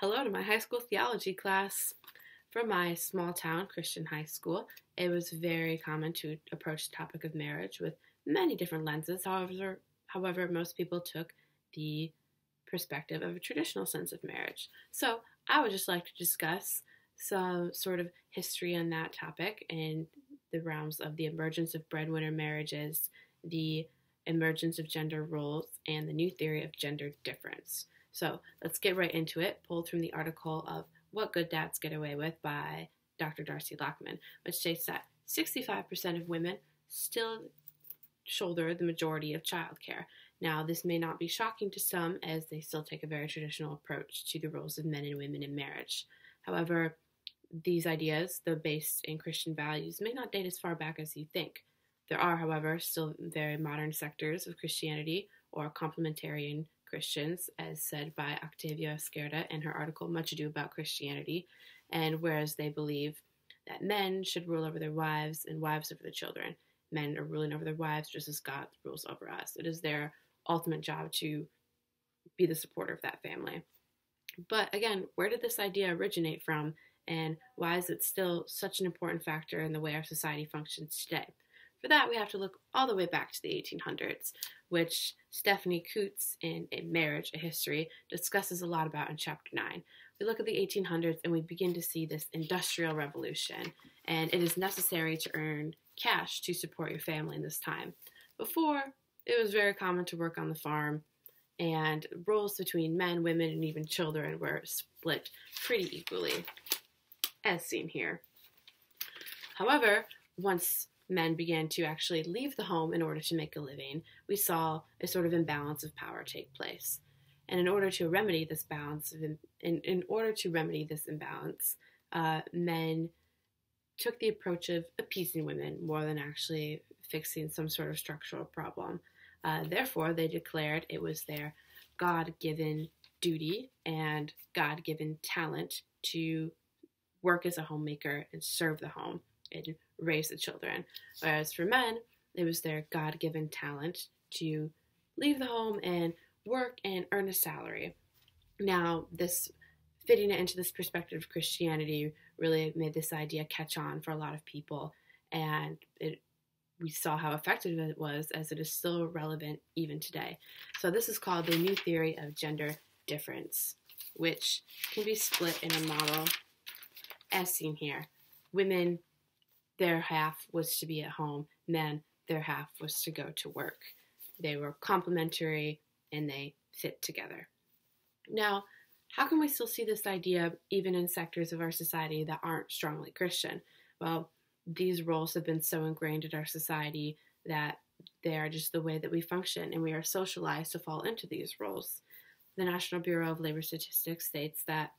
Hello to my high school theology class. From my small town Christian high school, it was very common to approach the topic of marriage with many different lenses. However, however, most people took the perspective of a traditional sense of marriage. So, I would just like to discuss some sort of history on that topic in the realms of the emergence of breadwinner marriages, the emergence of gender roles, and the new theory of gender difference. So let's get right into it, pulled from the article of What Good Dads Get Away With by Dr. Darcy Lockman, which states that 65% of women still shoulder the majority of childcare. Now, this may not be shocking to some as they still take a very traditional approach to the roles of men and women in marriage. However, these ideas, though based in Christian values, may not date as far back as you think. There are, however, still very modern sectors of Christianity or complementarian Christians, as said by Octavia Scerda in her article Much Ado About Christianity, and whereas they believe that men should rule over their wives and wives over the children, men are ruling over their wives just as God rules over us. It is their ultimate job to be the supporter of that family. But again, where did this idea originate from, and why is it still such an important factor in the way our society functions today? For that, we have to look all the way back to the 1800s, which Stephanie Coontz in A Marriage, A History discusses a lot about in chapter 9. We look at the 1800s and we begin to see this industrial revolution, and it is necessary to earn cash to support your family in this time. Before, it was very common to work on the farm, and roles between men, women, and even children were split pretty equally, as seen here. However, once men began to actually leave the home in order to make a living, we saw a sort of imbalance of power take place. And in order to remedy this balance, in, in, in order to remedy this imbalance, uh, men took the approach of appeasing women more than actually fixing some sort of structural problem. Uh, therefore, they declared it was their God given duty and God given talent to work as a homemaker and serve the home raise the children. Whereas for men, it was their God given talent to leave the home and work and earn a salary. Now, this fitting it into this perspective of Christianity really made this idea catch on for a lot of people, and it we saw how effective it was as it is still relevant even today. So this is called the new theory of gender difference, which can be split in a model as seen here. Women their half was to be at home, men, their half was to go to work. They were complementary and they fit together. Now, how can we still see this idea even in sectors of our society that aren't strongly Christian? Well, these roles have been so ingrained in our society that they are just the way that we function and we are socialized to fall into these roles. The National Bureau of Labor Statistics states that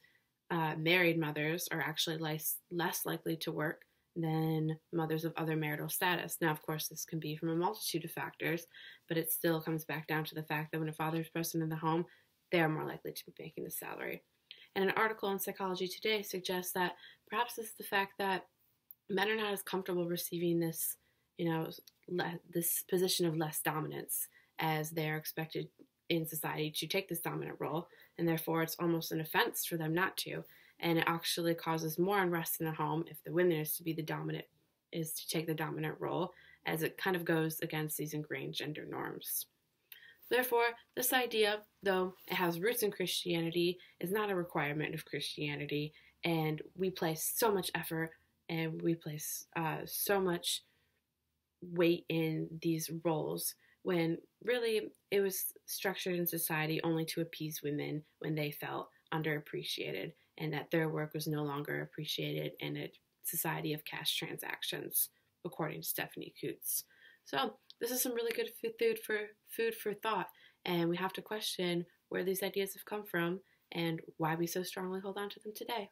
uh, married mothers are actually less, less likely to work than mothers of other marital status. Now, of course, this can be from a multitude of factors, but it still comes back down to the fact that when a father is present in the home, they are more likely to be making the salary. And an article in Psychology Today suggests that perhaps it's the fact that men are not as comfortable receiving this, you know, le- this position of less dominance as they're expected in society to take this dominant role, and therefore it's almost an offense for them not to and it actually causes more unrest in the home if the women is to be the dominant is to take the dominant role as it kind of goes against these ingrained gender norms. Therefore, this idea, though it has roots in Christianity, is not a requirement of Christianity, and we place so much effort and we place uh, so much weight in these roles when really it was structured in society only to appease women when they felt underappreciated and that their work was no longer appreciated in a society of cash transactions, according to Stephanie Coontz. So this is some really good food for food for thought, and we have to question where these ideas have come from and why we so strongly hold on to them today.